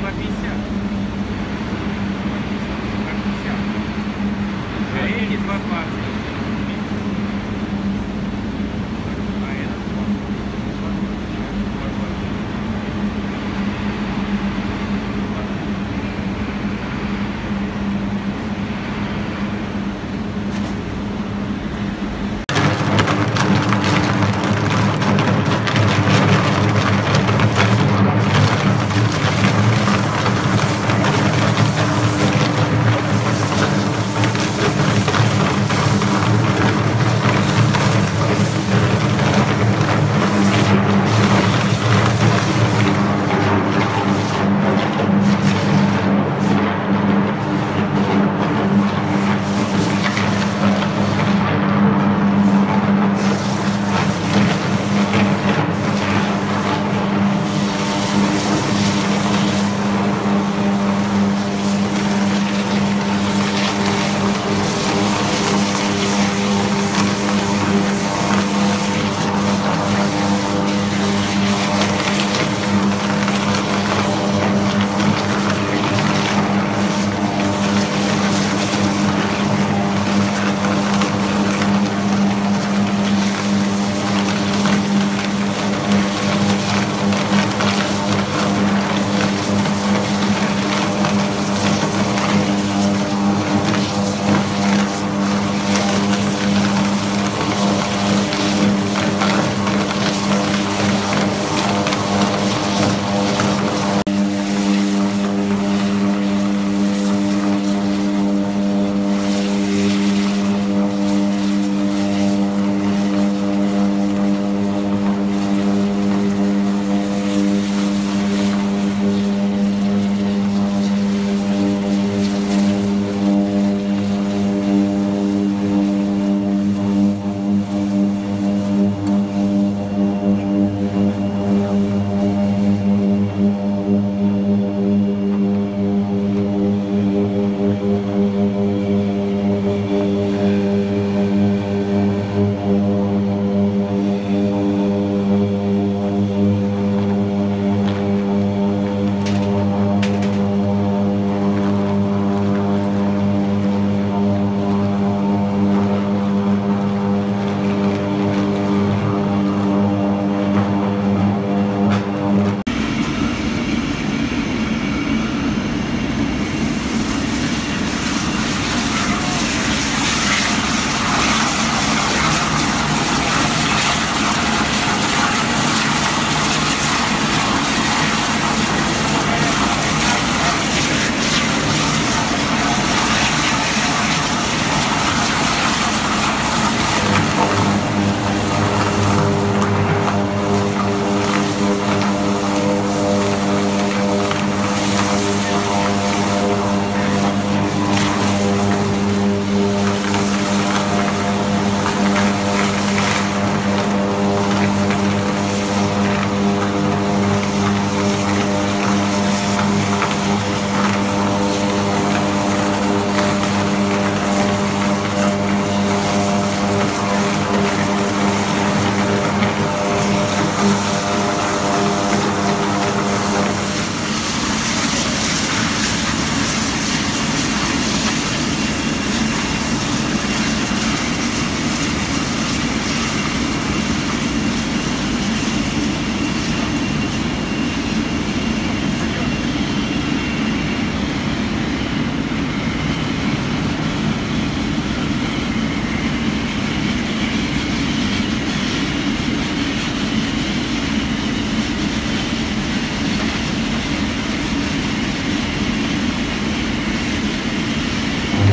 комиссия.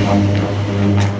Gracias.